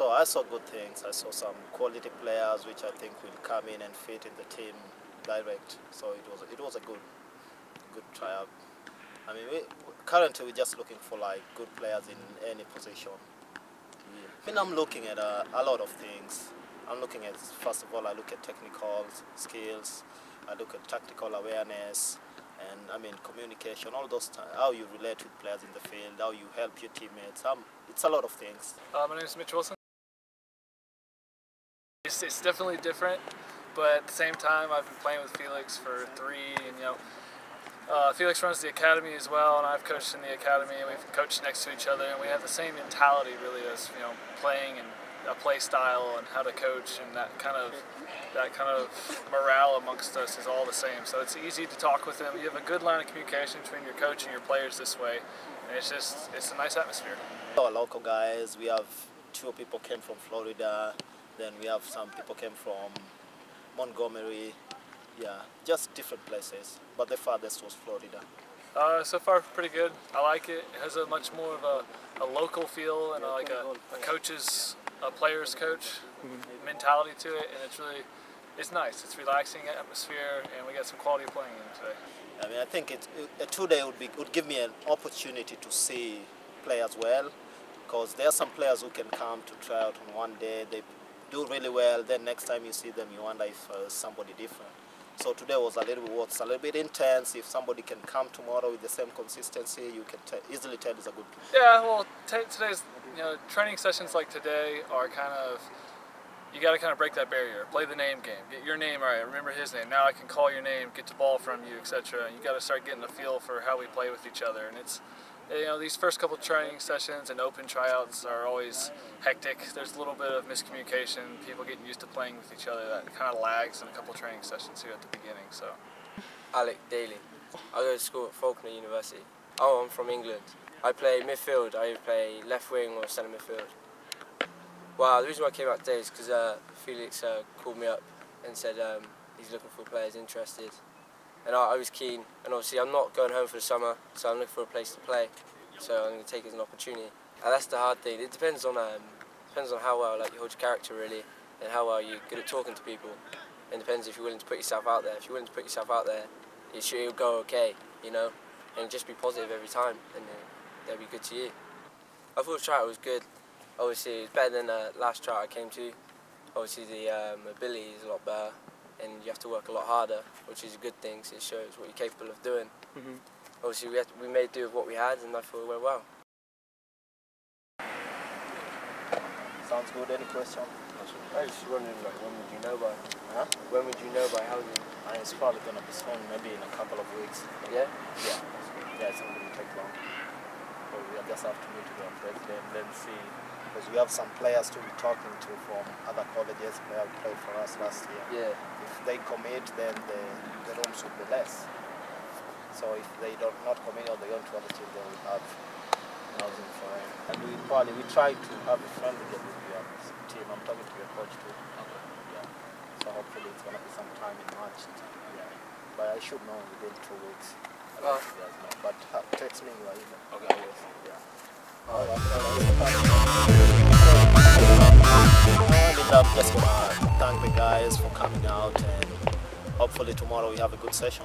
saw I saw good things. I saw some quality players which I think will come in and fit in the team direct. So it was it was a good good tryout. I mean, we, currently we're just looking for like good players in any position. Yeah. I mean, I'm looking at a, a lot of things. I'm looking at first of all, I look at technical skills. I look at tactical awareness and I mean communication, all those how you relate with players in the field, how you help your teammates. Um, it's a lot of things. Uh, my name is Mitch Wilson. It's, definitely different, but at the same time, I've been playing with Felix for three, and you know, uh, Felix runs the academy as well, and I've coached in the academy, and we've coached next to each other, and we have the same mentality really as you know, playing and a play style and how to coach, and that kind of that kind of morale amongst us is all the same. So it's easy to talk with them. You have a good line of communication between your coach and your players this way, and it's just it's a nice atmosphere. Our local guys, we have two people came from Florida, then we have some people came from Montgomery, yeah, just different places, but the farthest was Florida. Uh, so far, pretty good. I like it. It has a much more of a, a local feel and a, like a, a coach's, a player's coach mm -hmm. mentality to it, and it's really it's nice. It's relaxing atmosphere, and we got some quality playing in today. I mean, I think it, a two-day would be would give me an opportunity to see players well, because there are some players who can come to try out on one day. They do really well. Then next time you see them, you wonder if uh, somebody different. So today was a little bit what's a little bit intense. If somebody can come tomorrow with the same consistency, you can easily tell it's a good. Yeah, well, today's you know training sessions like today are kind of you got to kind of break that barrier. Play the name game. Get your name right. Remember his name. Now I can call your name, get the ball from you, etc. You got to start getting a feel for how we play with each other. And it's, you know, these first couple training sessions and open tryouts are always hectic. There's a little bit of miscommunication. People getting used to playing with each other. That kind of lags in a couple training sessions here at the beginning. So. Alec Daly. I go to school at Faulkner University. Oh, I'm from England. I play midfield. I play left wing or centre midfield. Well, the reason why I came out today is because uh, Felix uh, called me up and said um, he's looking for players interested. And I, I, was keen, and obviously I'm not going home for the summer, so I'm looking for a place to play. So I'm going to take it as an opportunity. And that's the hard thing. It depends on um, depends on how well like you hold your character really, and how well you're good at talking to people. It depends if you're willing to put yourself out there. If you're willing to put yourself out there, it should go okay, you know, and just be positive every time, and uh, that'll be good to you. I thought the tryout was good obviously it was better than the last trial I came to. Obviously the um, mobility is a lot better and you have to work a lot harder, which is a good thing, so it shows what you're capable of doing. Mm -hmm. Obviously we, to, we made do with what we had and I thought it went well. Sounds good, any question? I was just wondering like when would you know by? Huh? When would you know by housing? And it's probably gonna be soon, maybe in a couple of weeks. Yeah? Yeah. Yeah, it's not gonna take long. But we just have to meet with our president, then see because we have some players to be talking to from other colleges who have played for us last year. Yeah. If they commit, then the, the rooms will be less. So if they don't not commit or they don't want to other team, they will have housing for them. And we probably we try to have a friendly game with your team. I'm talking to your coach too. Okay. Yeah. So hopefully it's gonna be some time in March. Yeah. But I should know within two weeks. Uh, but text me your email. Okay. Yeah. All right up, coming out and hopefully tomorrow we have a good session.